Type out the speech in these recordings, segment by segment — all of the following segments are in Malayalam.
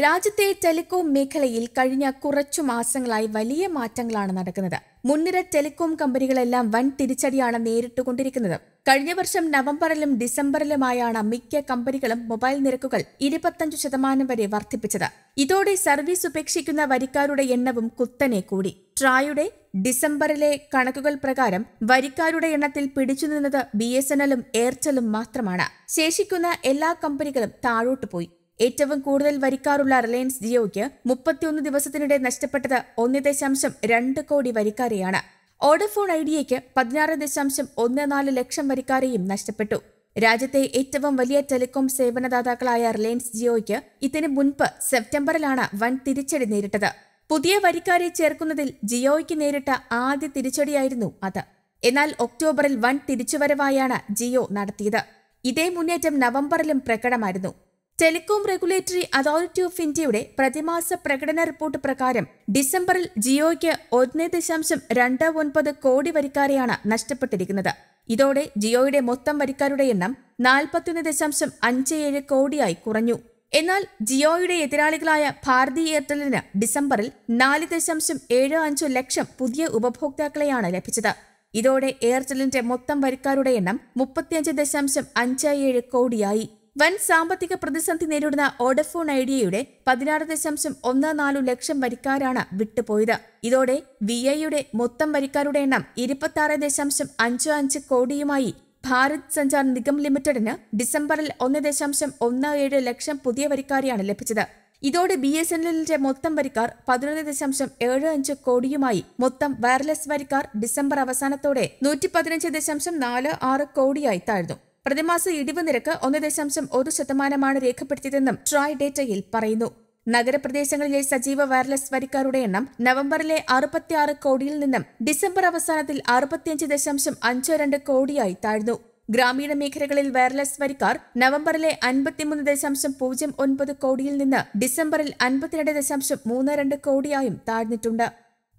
രാജ്യത്തെ ടെലികോം മേഖലയിൽ കഴിഞ്ഞ കുറച്ചു മാസങ്ങളായി വലിയ മാറ്റങ്ങളാണ് നടക്കുന്നത്. മുൻനിര ടെലികോം കമ്പനികളെല്ലാം വൻ തിരിച്ചടിയാണ് നേരിട്ടുകൊണ്ടിരിക്കുന്നത്. കഴിഞ്ഞ വർഷം നവംബറിലും ഡിസംബറിലുമായാണ് മിക്ക കമ്പനികളും മൊബൈൽ നിരക്കുകൾ ഇരുപത്തഞ്ചു ശതമാനം വരെ വർദ്ധിപ്പിച്ചത്. ഇതോടെ സർവീസ് ഉപേക്ഷിക്കുന്ന വരിക്കാരുടെ എണ്ണവും കുത്തനെ കൂടി. ട്രായുടെ ഡിസംബറിലെ കണക്കുകൾ പ്രകാരം വരിക്കാരുടെ എണ്ണത്തിൽ പിടിച്ചുനിന്നത് ബി എസ് എൻ എല്ലും എയർടെലും മാത്രമാണ്. ശേഷിക്കുന്ന എല്ലാ കമ്പനികളും താഴോട്ട് പോയി. ഏറ്റവും കൂടുതൽ വരിക്കാറുള്ള റിലയൻസ് ജിയോയ്ക്ക് മുപ്പത്തിയൊന്ന് ദിവസത്തിനിടെ നഷ്ടപ്പെട്ടത് ഒന്ന് ദശാംശം രണ്ട് കോടി വരിക്കാരെയാണ്. ഓഡഫോൺ ഐഡിയയ്ക്ക് പതിനാറ് ദശാംശം ഒന്ന് നാല് ലക്ഷം വരിക്കാരെയും നഷ്ടപ്പെട്ടു. രാജ്യത്തെ ഏറ്റവും വലിയ ടെലികോം സേവനദാതാക്കളായ റിലയൻസ് ജിയോയ്ക്ക് ഇതിനു മുൻപ് സെപ്റ്റംബറിലാണ് വൻ തിരിച്ചടി നേരിട്ടത്. പുതിയ വരിക്കാരെ ചേർക്കുന്നതിൽ ജിയോയ്ക്ക് നേരിട്ട ആദ്യ തിരിച്ചടിയായിരുന്നു അത്. എന്നാൽ ഒക്ടോബറിൽ വൻ തിരിച്ചുവരവായാണ് ജിയോ നടത്തിയത്. ഇതേ മുന്നേറ്റം നവംബറിലും പ്രകടമായിരുന്നു. ടെലികോം റെഗുലേറ്ററി അതോറിറ്റി ഓഫ് ഇന്ത്യയുടെ പ്രതിമാസ പ്രകടന റിപ്പോർട്ട് പ്രകാരം ഡിസംബറിൽ ജിയോയ്ക്ക് ഒന്ന് ദശാംശം രണ്ട് ഒൻപത് കോടി വരിക്കാരെയാണ് നഷ്ടപ്പെട്ടിരിക്കുന്നത്. ഇതോടെ ജിയോയുടെ മൊത്തം വരിക്കാരുടെ എണ്ണം നാൽപ്പത്തിയൊന്ന് ദശാംശം അഞ്ച് ഏഴ് കോടിയായി കുറഞ്ഞു. എന്നാൽ ജിയോയുടെ എതിരാളികളായ ഭാരതി എയർടെലിന് ഡിസംബറിൽ നാല് ദശാംശം ഏഴ് അഞ്ച് ലക്ഷം പുതിയ ഉപഭോക്താക്കളെയാണ് ലഭിച്ചത്. ഇതോടെ എയർടെലിന്റെ മൊത്തം വരിക്കാരുടെ എണ്ണം മുപ്പത്തിയഞ്ച് ദശാംശം അഞ്ച് ഏഴ് കോടിയായി. വൻ സാമ്പത്തിക പ്രതിസന്ധി നേരിടുന്ന ഓഡഫോൺ ഐഡിയയുടെ പതിനാറ് ദശാംശം ഒന്ന് നാലു ലക്ഷം വരിക്കാരാണ് വിട്ടുപോയത്. ഇതോടെ വി ഐയുടെ മൊത്തം വരിക്കാരുടെ എണ്ണം ഇരുപത്തി ദശാംശം അഞ്ച് അഞ്ച് കോടിയുമായി ഭാരത് സഞ്ചാർ നിഗം ലിമിറ്റഡിന് ഡിസംബറിൽ ഒന്ന് ദശാംശം ഒന്ന് ഏഴ് ലക്ഷം പുതിയ വരിക്കാരെയാണ് ലഭിച്ചത്. ഇതോടെ ബി എസ് എൻ എല്ലിന്റെ മൊത്തം വരിക്കാർ പതിനൊന്ന് ദശാംശം ഏഴ് അഞ്ച് കോടിയുമായി മൊത്തം വയർലെസ് വരിക്കാർ ഡിസംബർ അവസാനത്തോടെ നൂറ്റി പതിനഞ്ച് ദശാംശം നാല് ആറ് കോടിയായി താഴ്ന്നു. പ്രതിമാസ ഇടിവ് നിരക്ക് ഒന്ന് ദശാംശം ഒരു ശതമാനമാണ് രേഖപ്പെടുത്തിയതെന്നും ട്രോയ് ഡേറ്റയിൽ പറയുന്നു. നഗരപ്രദേശങ്ങളിലെ സജീവ വയർലെസ് വരിക്കാരുടെ എണ്ണം നവംബറിലെ അറുപത്തിയാറ് കോടിയിൽ നിന്നും ഡിസംബർ അവസാനത്തിൽ അറുപത്തിയഞ്ച് ദശാംശം അഞ്ച് രണ്ട് കോടിയായി താഴ്ന്നു. ഗ്രാമീണ മേഖലകളിൽ വയർലെസ് വരിക്കാർ നവംബറിലെ അൻപത്തിമൂന്ന് ദശാംശം പൂജ്യം ഒൻപത് കോടിയിൽ നിന്ന് ഡിസംബറിൽ അൻപത്തിരണ്ട് ദശാംശം മൂന്ന് രണ്ട് കോടിയായും താഴ്ന്നിട്ടുണ്ട്.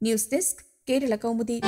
News desk Kerala Kaumudi.